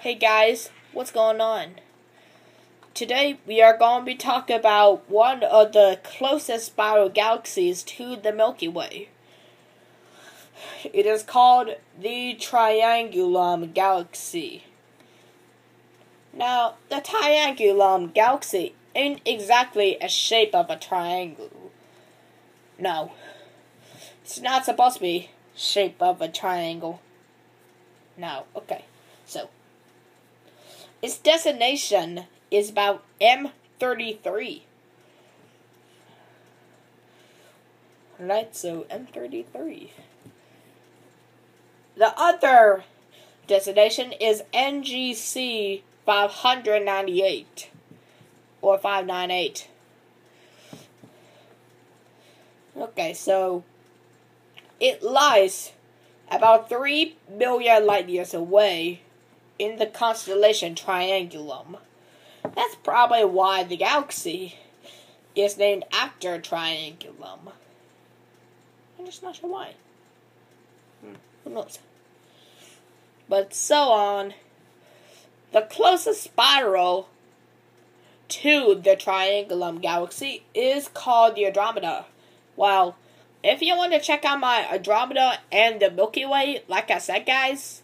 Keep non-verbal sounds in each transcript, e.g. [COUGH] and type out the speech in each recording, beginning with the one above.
Hey guys, what's going on? Today we are going to be talking about one of the closest spiral galaxies to the Milky Way. It is called the Triangulum Galaxy. Now, the Triangulum Galaxy ain't exactly a shape of a triangle. No. It's not supposed to be shape of a triangle. No, okay. So, its destination is about M33. Right, so M33. The other destination is NGC 598 or 598. Okay, so it lies about 3 billion light years away in the constellation Triangulum. That's probably why the galaxy is named after Triangulum. I'm just not sure why. Hmm, who knows? But so on. The closest spiral to the Triangulum galaxy is called the Andromeda. Well, if you want to check out my Andromeda and the Milky Way, like I said, guys,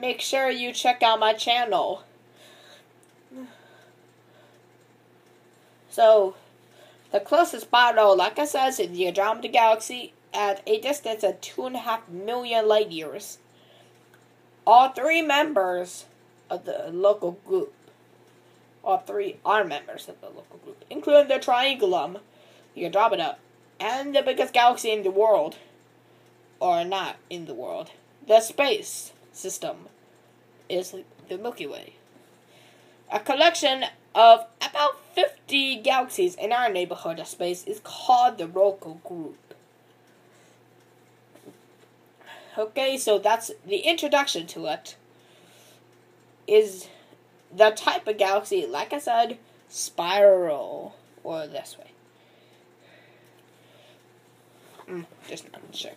make sure you check out my channel. So, the closest spiral, like I said, is the Andromeda Galaxy at a distance of 2.5 million light years. All three members of the local group, all three are members of the local group, including the Triangulum, the Andromeda, and the biggest galaxy in the world, or not in the world, the space system, is the Milky Way. A collection of about 50 galaxies in our neighborhood of space is called the local group. Okay, so that's the introduction to it. Is the type of galaxy, like I said, spiral, or this way. Mm, just not sure.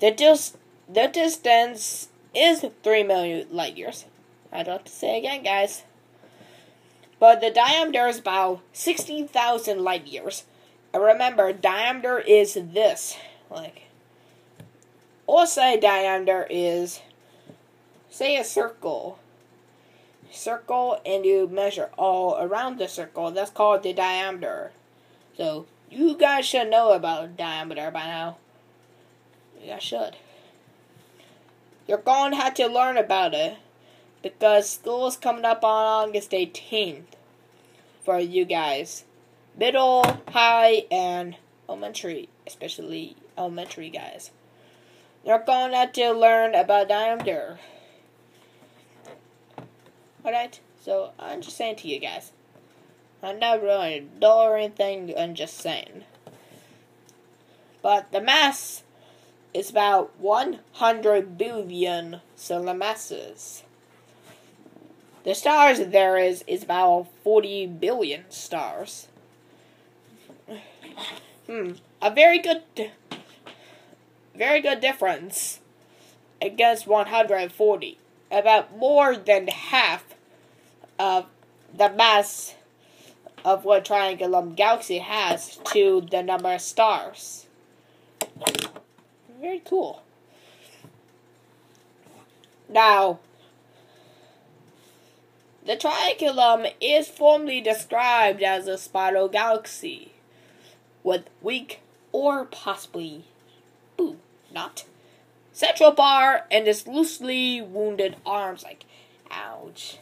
The, dis- the distance is 3 million light years. I'd like to say again, guys. But the diameter is about 16,000 light years. And remember, diameter is this. Like, or say diameter is, say a circle. Circle, and you measure all around the circle. That's called the diameter. So, you guys should know about diameter by now. You guys should. You're going to have to learn about it because school is coming up on August 18th for you guys. Middle, high, and elementary, especially elementary guys. You're going to have to learn about diameter. Alright, so I'm just saying to you guys. I'm not really dull or anything, I'm just saying. But the mass is about 100 billion solar masses. The stars there is is about 40 billion stars. Hmm, a very good, very good difference against 140. About more than half of the mass of what Triangulum Galaxy has to the number of stars. Very cool. Now, the Triangulum is formally described as a spiral galaxy with weak or possibly, ooh, not, central bar and its loosely wounded arms. Like, ouch.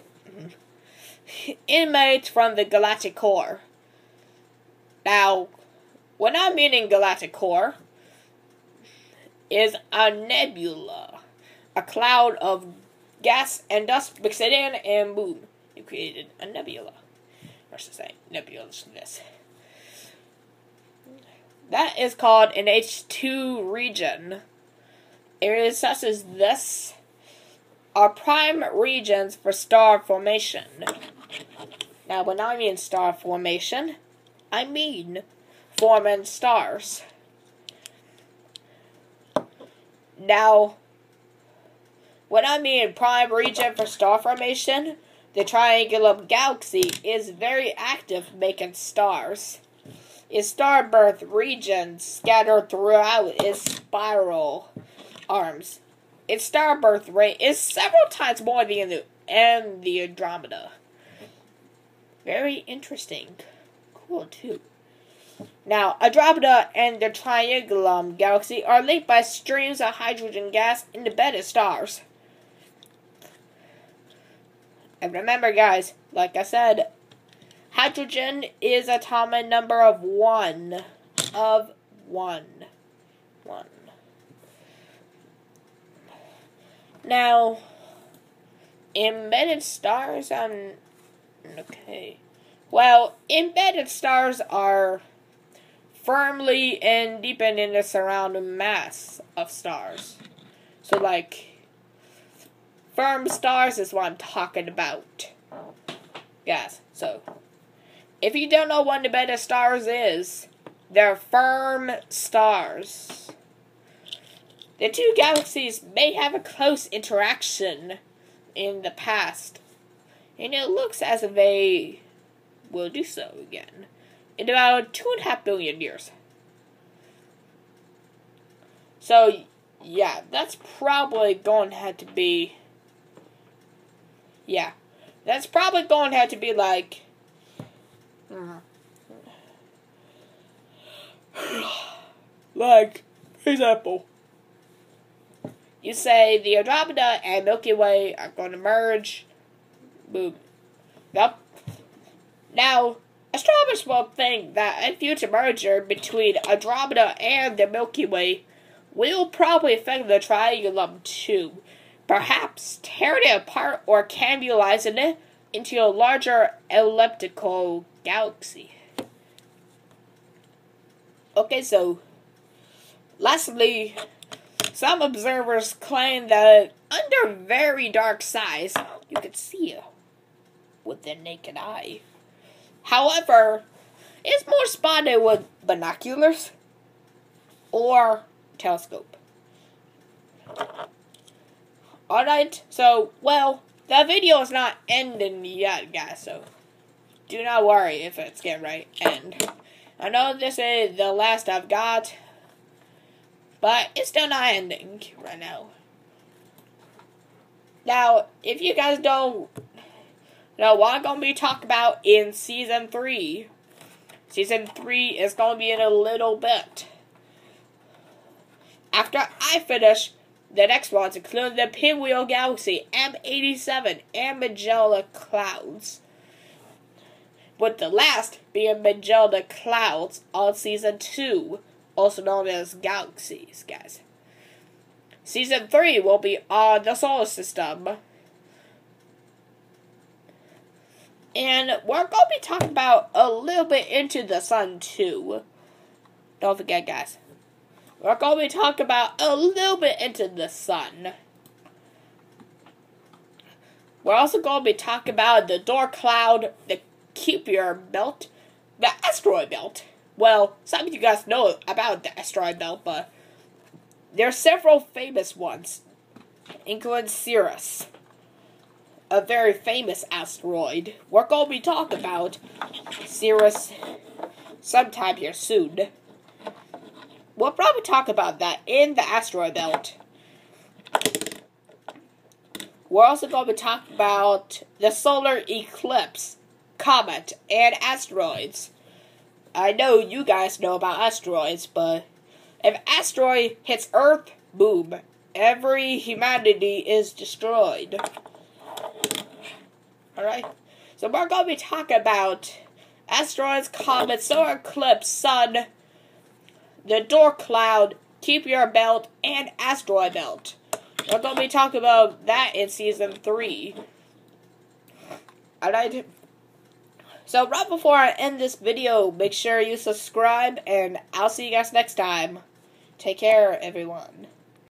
[LAUGHS] Inmates from the galactic core. Now, when I'm meaning galactic core, is a nebula, a cloud of gas and dust mixed in and boom, you created a nebula. Or should say, nebulousness. That is called an H2 region. Areas such as this are prime regions for star formation. Now, when I mean star formation, I mean forming stars. Now, when I mean prime region for star formation, the Triangulum Galaxy is very active making stars. Its star birth region scattered throughout its spiral arms. Its star birth rate is several times more than the, and the Andromeda. Very interesting. Cool, too. Now, Andromeda and the Triangulum Galaxy are linked by streams of hydrogen gas in the bed of stars. And remember, guys, like I said, hydrogen is atomic number of one. Of one. One. Now, embedded stars, um, okay. Well, embedded stars are firmly and deepened in the surrounding mass of stars. So, like, Firm stars is what I'm talking about. Yes, so if you don't know what the beta stars is, they're firm stars. The two galaxies may have a close interaction in the past, and it looks as if they will do so again in about two and a half billion years. So, yeah, that's probably going to have to be yeah. That's probably going to have to be like. [SIGHS] like, for example, you say the Andromeda and Milky Way are going to merge. Boom. Yep. Now, astronomers will think that a future merger between Andromeda and the Milky Way will probably affect the Triangulum too perhaps tearing it apart or cannibalizing it into a larger elliptical galaxy. Okay, so lastly, some observers claim that under very dark skies, you could see it with the naked eye. However, it's more spotted with binoculars or telescope. Alright, so, well, that video is not ending yet, guys, so do not worry if it's getting right end. I know this is the last I've got, but it's still not ending right now. Now, if you guys don't know what I'm going to be talking about in Season 3, Season 3 is going to be in a little bit. After I finish the next ones include the Pinwheel Galaxy, M87, and Magellan Clouds. With the last being Magellan Clouds on Season 2, also known as Galaxies, guys. Season 3 will be on the Solar System. And we're to be talking about a little bit into the Sun, too. Don't forget, guys. We're to be talking about a little bit into the sun. We're also to be talking about the Oort cloud, the Kuiper belt, the asteroid belt. Well, some of you guys know about the asteroid belt, but there are several famous ones, including Ceres, a very famous asteroid. We're going to be talking about Ceres sometime here soon. We'll probably talk about that in the asteroid belt. We're also going to talk about the solar eclipse, comet, and asteroids. I know you guys know about asteroids, but if asteroid hits Earth, boom, every humanity is destroyed. Alright? So we're going to be talking about asteroids, comets, solar eclipse, sun, the Oort cloud, Kuiper belt, and asteroid belt. We're going to be talking about that in season three. Alright. So right before I end this video, make sure you subscribe, and I'll see you guys next time. Take care, everyone.